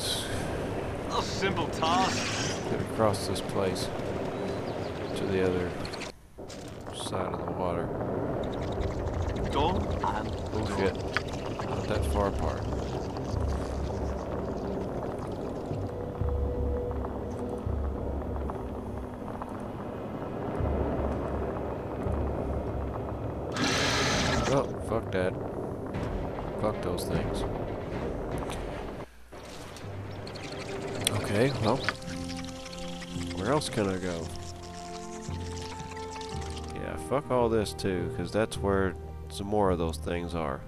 is A simple task. get across this place to the other side of the water. And Oh shit. Not that far apart. Oh, fuck that. Fuck those things. Can I go? Yeah, fuck all this too, because that's where some more of those things are.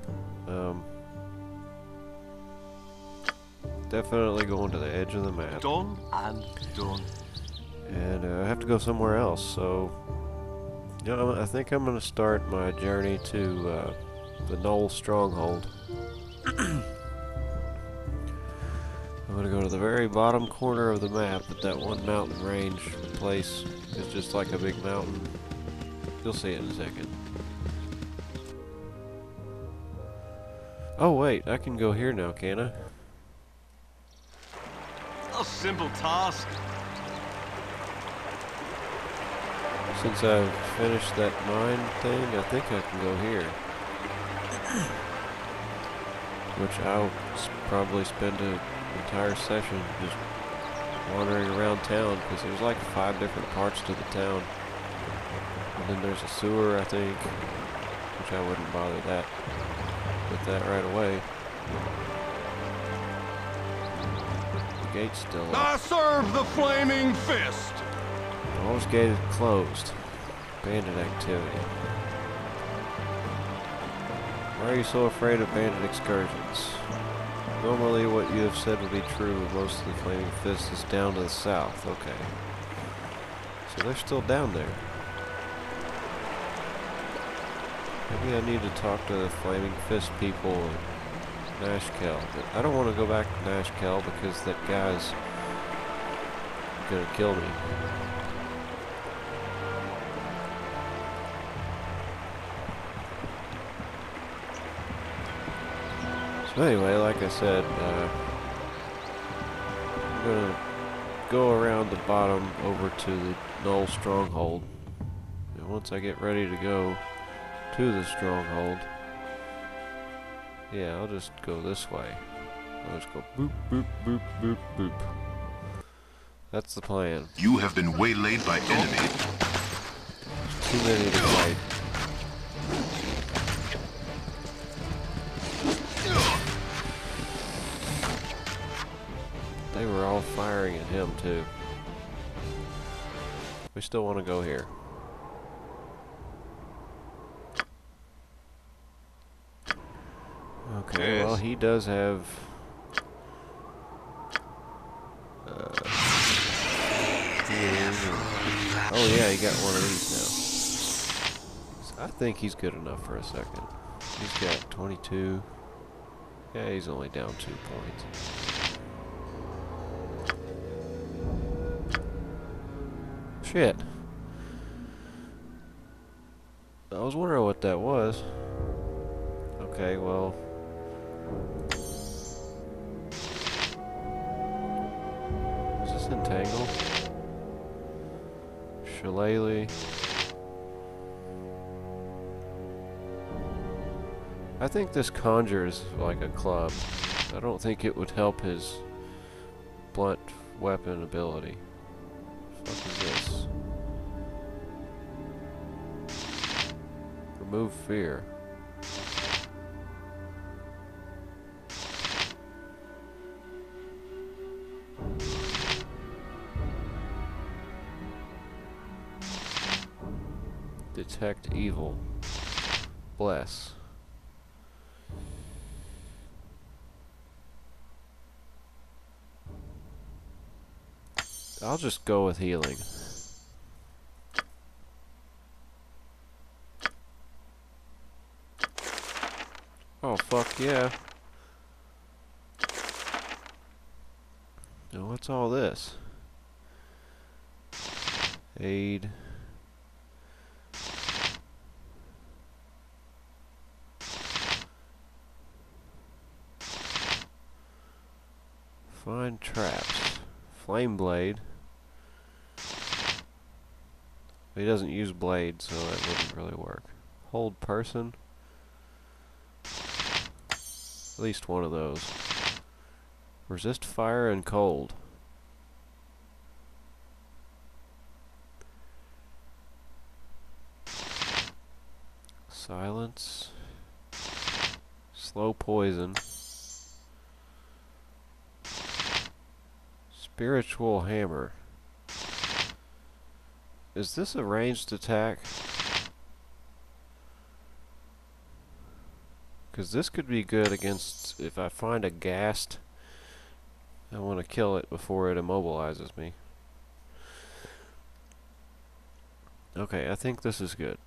Um, definitely going to the edge of the map. Done and done. And uh, I have to go somewhere else, so... You know, I think I'm going to start my journey to uh, the Gnoll Stronghold. The very bottom corner of the map at that one mountain range place. is just like a big mountain. You'll see it in a second. Oh wait, I can go here now, can I? A simple task. Since I've finished that mine thing, I think I can go here. Which I'll s- probably spend an entire session just wandering around town, because there's like five different parts to the town. And then there's a sewer, I think, which I wouldn't bother that with that right away. The gate's still up. I serve the flaming fist. Always gated closed. Bandit activity. Why are you so afraid of bandit excursions? Normally what you have said would be true, but most of the Flaming Fist is down to the south. Okay. So they're still down there. Maybe I need to talk to the Flaming Fist people in Nashkel. But I don't want to go back to Nashkel because that guy's gonna kill me. Anyway, like I said, uh, I'm gonna go around the bottom over to the Gnoll Stronghold. And once I get ready to go to the Stronghold, yeah, I'll just go this way. I'll just go boop, boop, boop, boop, boop. That's the plan. You have been waylaid by enemy. Too many to fight. All firing at him too. We still want to go here. Okay, well he does have. Uh, oh yeah, he got one of these now. I think he's good enough for a second. He's got 22. Yeah, he's only down two points. Shit. I was wondering what that was. Okay, well. Is this Entangle? Shillelagh. I think this conjures like a club. I don't think it would help his blunt weapon ability. What is this? Remove fear. Detect evil. Bless. I'll just go with healing. Oh, fuck yeah. Now, what's all this? Aid. Find traps. Flame blade. He doesn't use blade, so that wouldn't really work. Hold person. At least one of those. Resist fire and cold. Silence. Slow poison. Spiritual hammer. Is this a ranged attack? Because this could be good against... If I find a ghast, I want to kill it before it immobilizes me. Okay, I think this is good.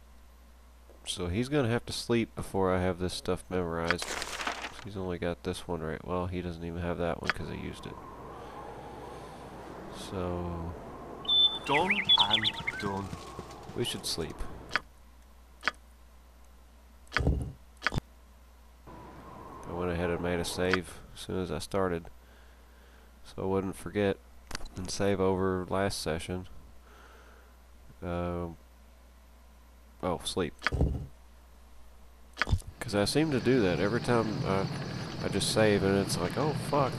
So he's going to have to sleep before I have this stuff memorized. He's only got this one right. Well, he doesn't even have that one because I used it. So... Done and done. We should sleep. I went ahead and made a save as soon as I started. So I wouldn't forget and save over last session. Um, oh, sleep. Because I seem to do that every time I, I just save and it's like, oh fuck.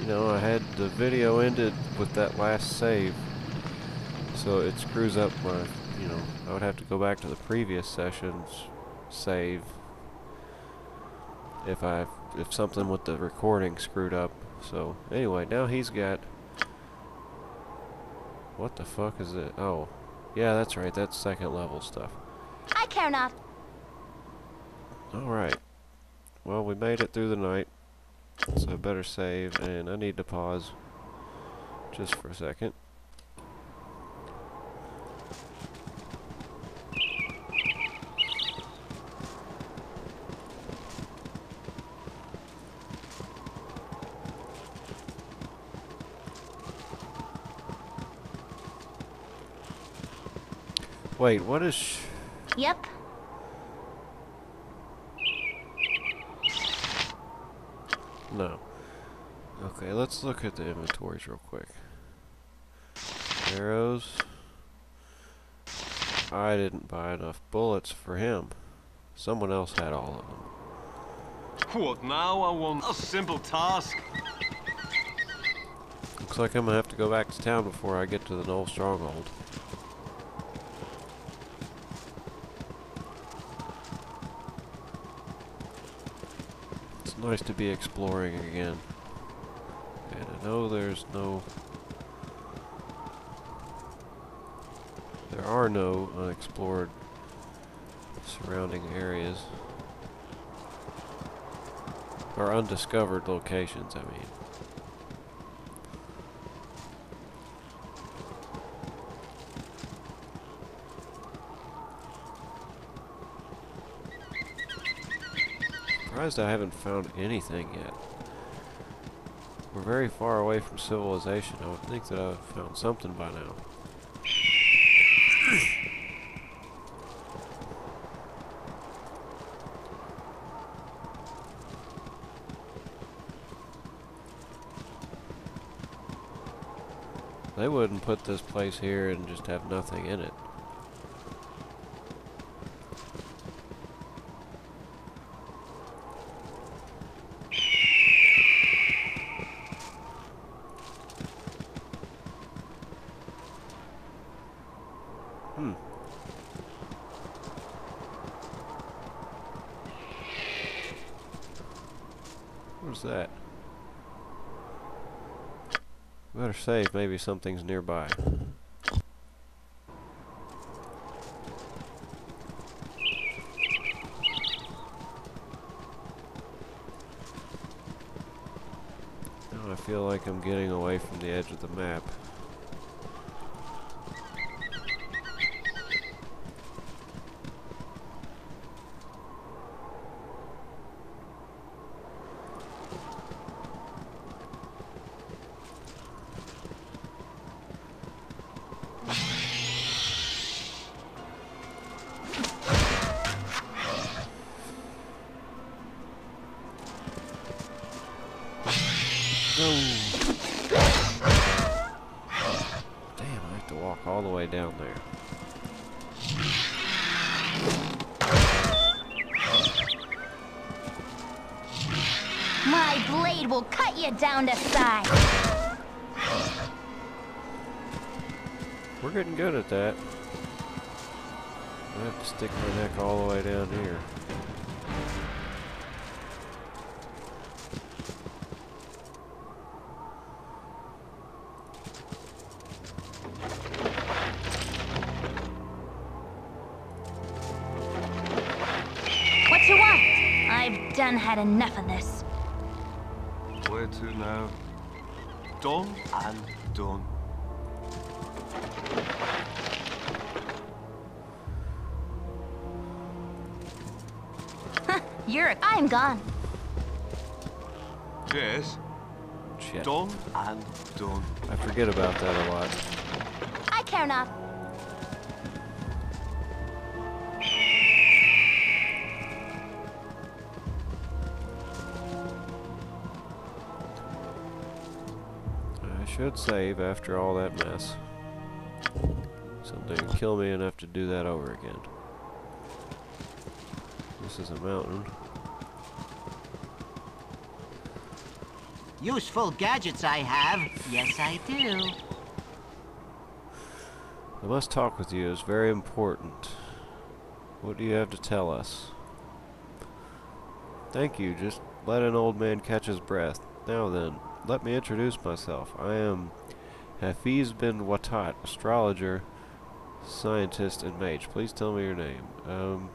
You know, I had the video ended with that last save. So it screws up my, you know, I would have to go back to the previous sessions, save, if I, if something with the recording screwed up. So, anyway, now he's got, what the fuck is it? Oh, yeah, that's right, that's second level stuff. I care not. Alright, well, we made it through the night, so I better save, and I need to pause just for a second. Wait, what is... Yep. no. Okay, let's look at the inventories real quick. Arrows. I didn't buy enough bullets for him. Someone else had all of them. What now? I want a simple task. Looks like I'm gonna have to go back to town before I get to the Gnoll Stronghold. It's nice to be exploring again. And I know there's no... There are no unexplored surrounding areas. Or undiscovered locations, I mean. Surprised I haven't found anything yet. We're very far away from civilization. I would think that I would have found something by now. They wouldn't put this place here and just have nothing in it. Hmm. What's that? Better save, maybe something's nearby. Down to. We're getting good at that. I have to stick my neck all the way down here. And done. You're a- I'm gone. Yes, Shit. done and done. I forget about that a lot. I care not. Should save after all that mess. Something kill me enough to do that over again. This is a mountain. Useful gadgets I have. Yes, I do. I must talk with you. It's very important. What do you have to tell us? Thank you. Just let an old man catch his breath. Now then, let me introduce myself. I am Hafiz bin Watat, astrologer, scientist, and mage. Please tell me your name. Um,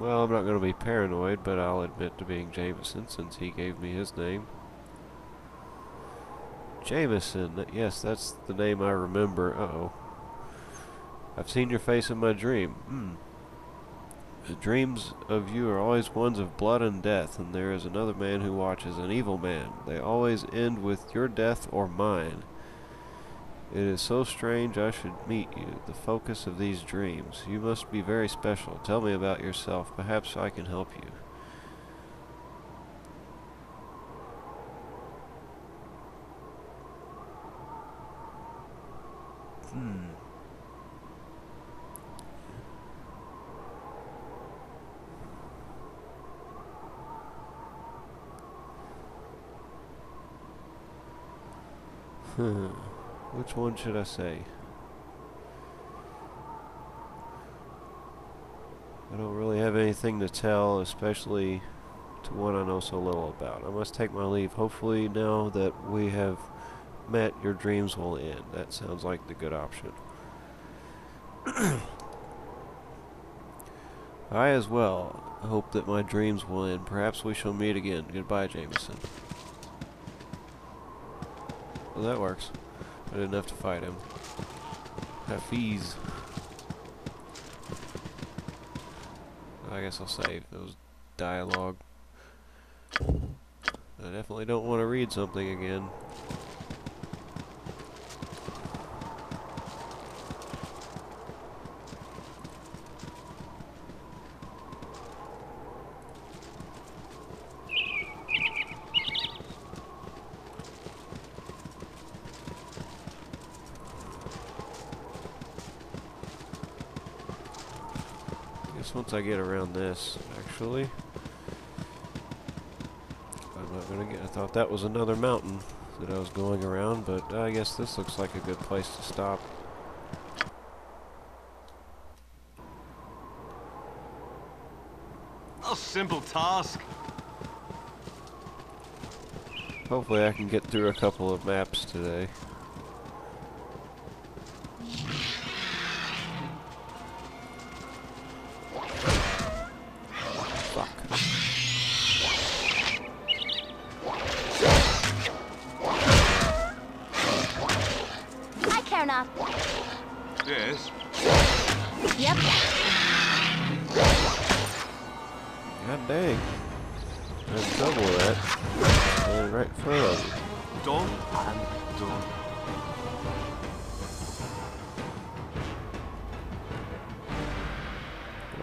Well, I'm not going to be paranoid, but I'll admit to being Jameson since he gave me his name. Jameson, yes, that's the name I remember. Uh-oh. I've seen your face in my dream. Hmm. The dreams of you are always ones of blood and death, and there is another man who watches, an evil man. They always end with your death or mine. It is so strange I should meet you, the focus of these dreams. You must be very special. Tell me about yourself. Perhaps I can help you. Hmm. Hmm. Which one should I say? I don't really have anything to tell, especially to one I know so little about. I must take my leave. Hopefully now that we have met, your dreams will end. That sounds like the good option. I as well hope that my dreams will end. Perhaps we shall meet again. Goodbye, Jameson. Well, that works. I didn't have to fight him. Hafiz. I guess I'll save those dialogue. I definitely don't want to read something again. Guess once I get around this, actually, I'm not gonna get. I thought that was another mountain that I was going around, but I guess this looks like a good place to stop. A simple task. Hopefully, I can get through a couple of maps today. Yep. God dang. I'm in trouble with that. Standing right in front of me. done and done.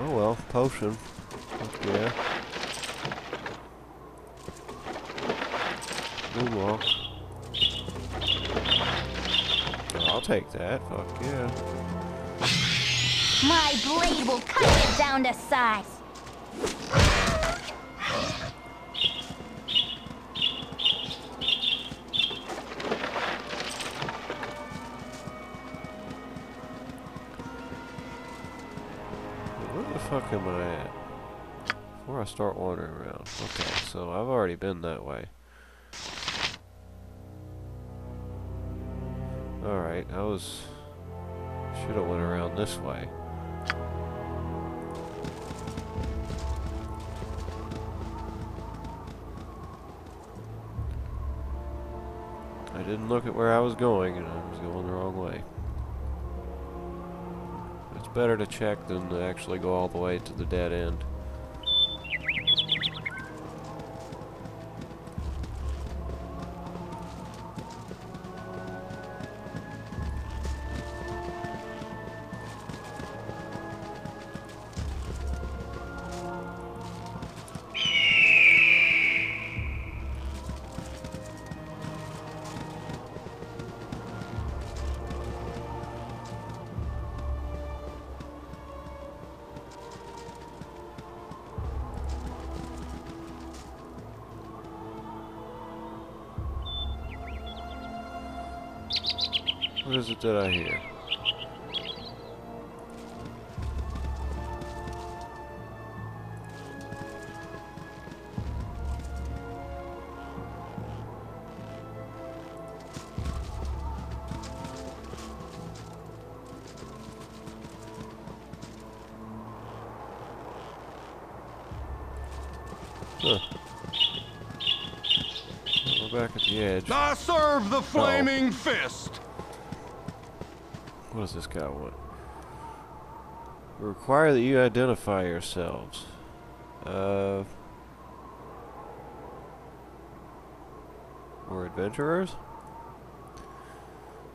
Oh well, potion. Fuck yeah. Moonwalk. Oh, I'll take that. Fuck yeah. My blade will cut it down to size. Where the fuck am I at? Before I start wandering around. Okay, so I've already been that way. Alright, I was... Should have went around this way. Didn't look at where I was going and I was going the wrong way. It's better to check than to actually go all the way to the dead end. What is it that I hear? Huh. We're back at the edge. I serve the flaming fist. What does this guy want? Require that you identify yourselves. Uh, we're adventurers?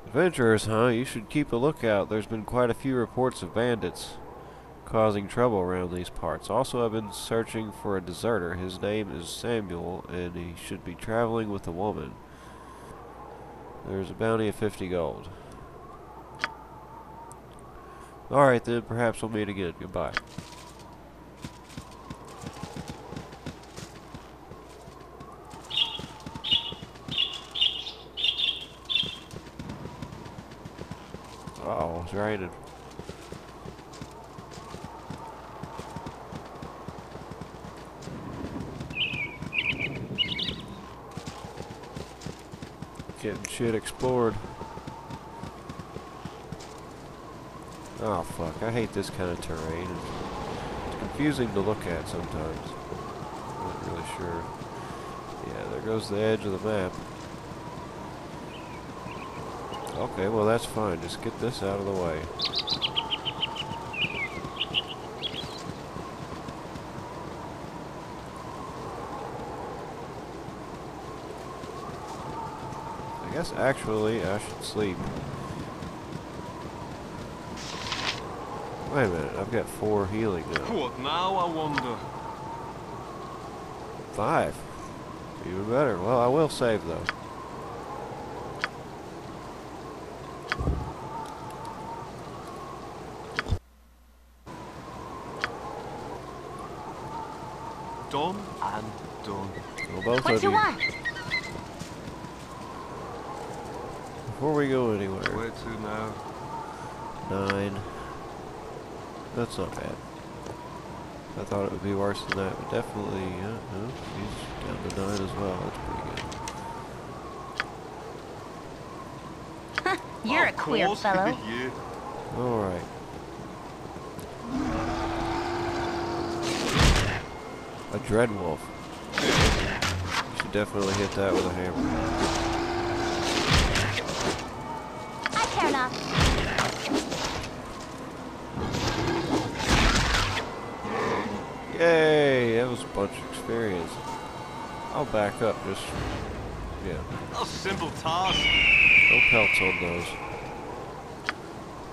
Adventurers, huh? You should keep a lookout. There's been quite a few reports of bandits causing trouble around these parts. Also, I've been searching for a deserter. His name is Samuel, and he should be traveling with a woman. There's a bounty of 50 gold. Alright then, perhaps we'll meet again. Goodbye. Uh oh, it's raining. Getting shit explored. Oh fuck, I hate this kind of terrain. It's confusing to look at sometimes. Not really sure. Yeah, there goes the edge of the map. Okay, well that's fine. Just get this out of the way. I guess actually I should sleep. Wait a minute, I've got four healing now. What now, I wonder? Five. Even better. Well, I will save though. Done and done. Well, both What of you you. want? Before we go anywhere. Where to now? Nine. That's not bad. I thought it would be worse than that, but definitely, yeah, no, he's down to nine as well. That's pretty good. You're a Of queer course, fellow. yeah. Alright. A dread wolf. You should definitely hit that with a hammer. Bunch of experience. I'll back up just, yeah. A simple task. No pelts on those.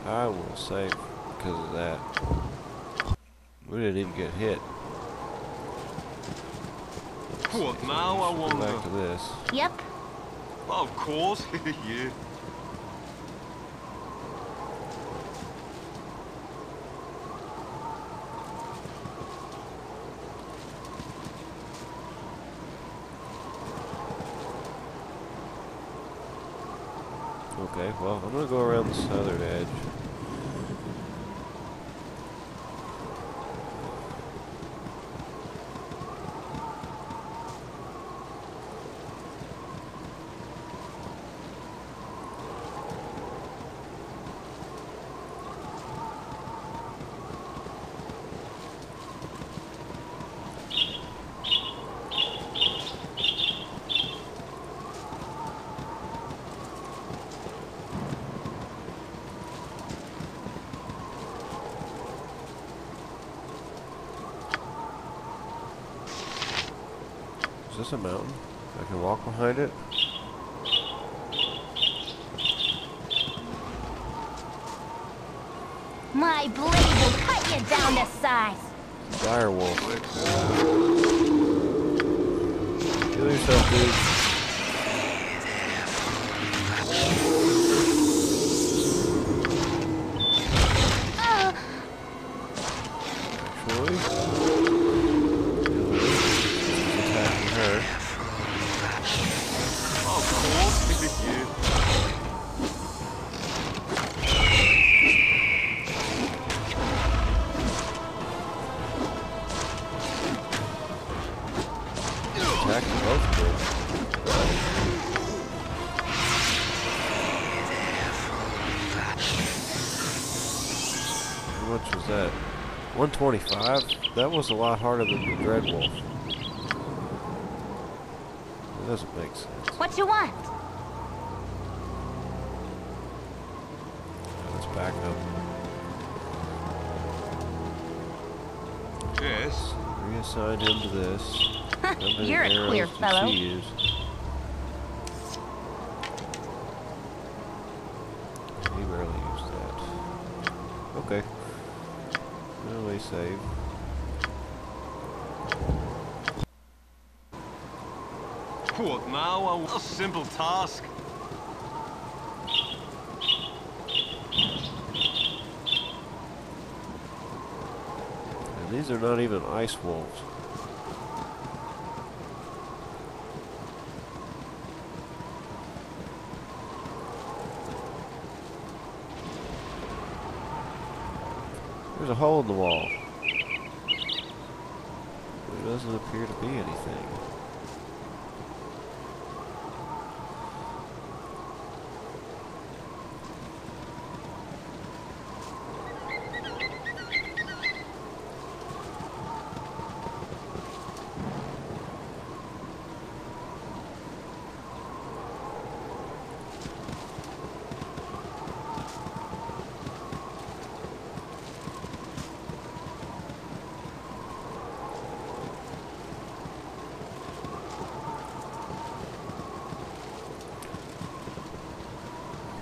I will save because of that. We didn't even get hit. What now, I Let's go back to this. Yep. Of course, yeah. Okay, well, I'm gonna go around the southern edge. Is a mountain? I can walk behind it? My blade will cut you down to size. Dire wolf. Kill yourself, dude. Course, yeah. Attacking both. How much was that? 125? That was a lot harder than the Dread Wolf. That doesn't make sense. what you want? Reassign him to this. You're a queer fellow. She use? He barely used that. Okay. Well, we save. What now, I? A simple task. And these are not even ice wolves. There's a hole in the wall. There doesn't appear to be anything.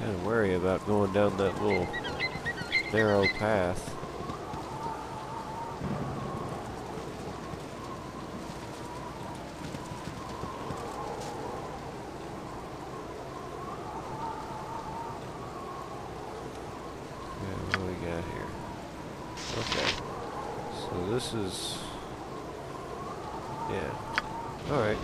Kind of worry about going down that little narrow path. What do we got here? Okay. So this is... Yeah. Alright.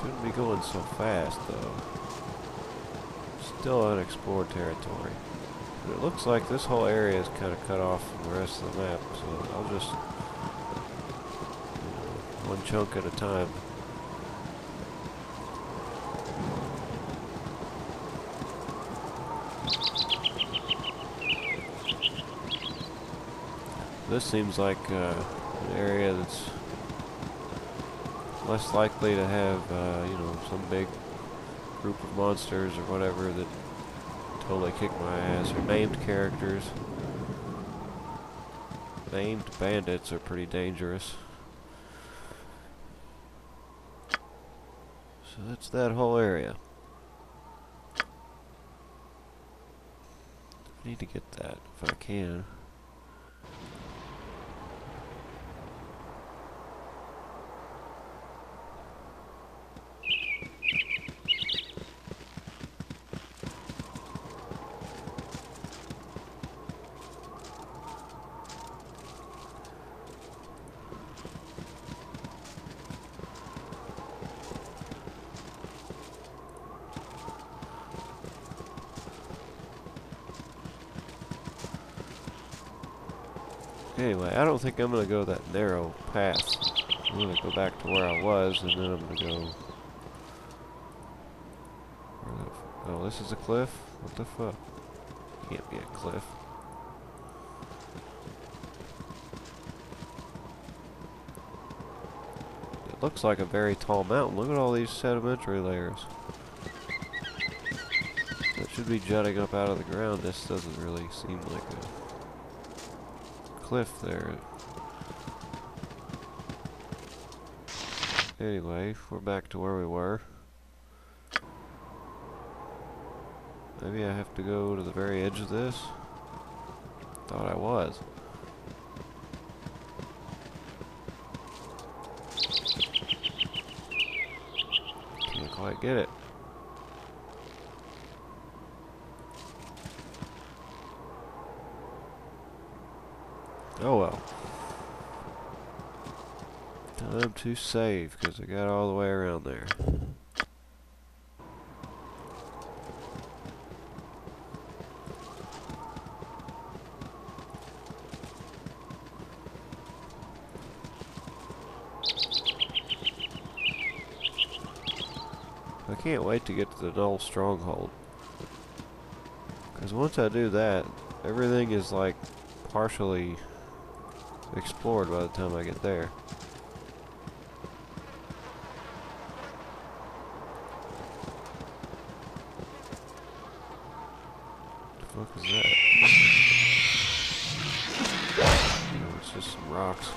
Shouldn't be going so fast, though. Still unexplored territory. But looks like this whole area is kind of cut off from the rest of the map, so I'll just... one chunk at a time. This seems like uh, an area that's less likely to have, uh, you know, some big group of monsters or whatever that totally kick my ass, or named characters. named bandits are pretty dangerous. So that's that whole area. I need to get that if I can. Anyway, I don't think I'm going to go that narrow path. I'm going to go back to where I was, and then I'm going to go... Oh, this is a cliff? What the fuck? Can't be a cliff. It looks like a very tall mountain. Look at all these sedimentary layers. That should be jutting up out of the ground. This doesn't really seem like a cliff there. Anyway, we're back to where we were. Maybe I have to go to the very edge of this? Thought I was. Can't quite get it. Oh well. Time to save, because I got all the way around there. I can't wait to get to the Gnoll Stronghold. Because once I do that, everything is like partially explored by the time I get there. The fuck is that? No, it's just some rocks.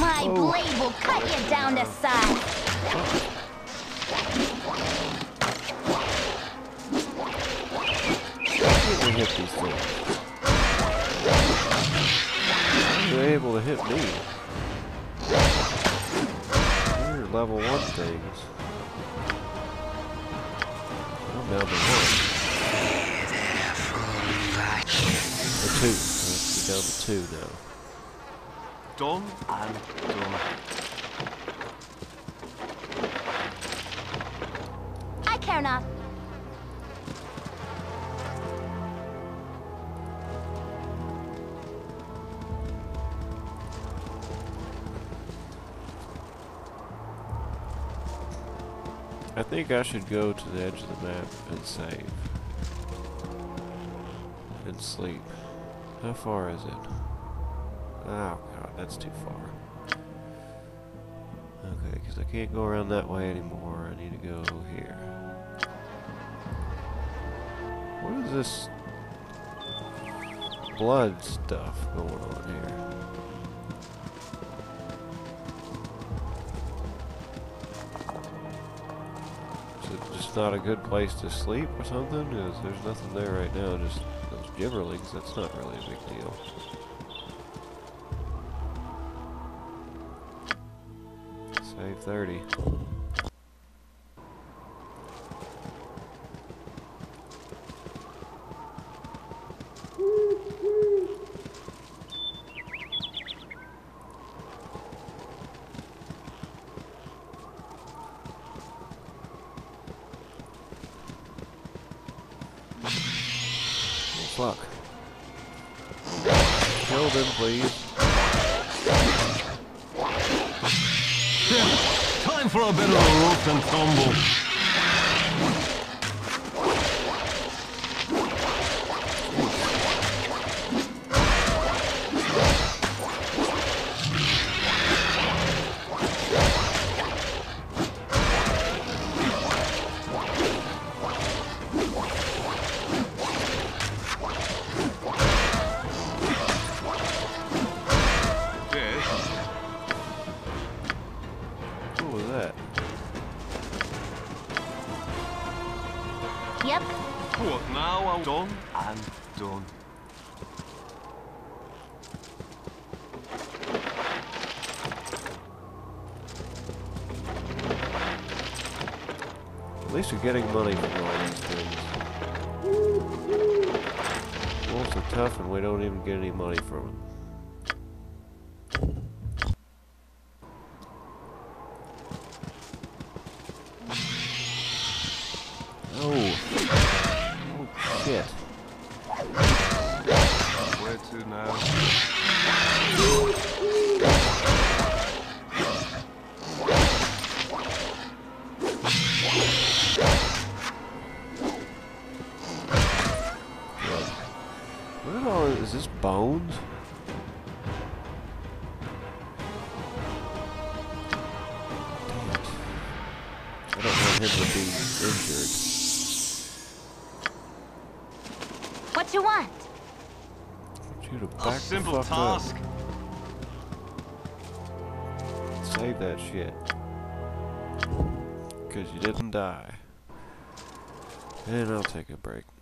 My oh. blade will cut you down to size. We hit these things? They're able to hit me. They're level one things. I'm down to one. Or two. Let's down to two now. Done and done. I care not. Think I should go to the edge of the map and save. And sleep. How far is it? Oh god, that's too far. Okay, because I can't go around that way anymore. I need to go here. What is this blood stuff going on here? Not a good place to sleep or something? 'Cause there's nothing there right now, just those gibberlings. That's not really a big deal. Save 30. Oh, fuck. Kill them, please. Time for a bit of a rough and tumble. are tough and we don't even get any money from them. take a break.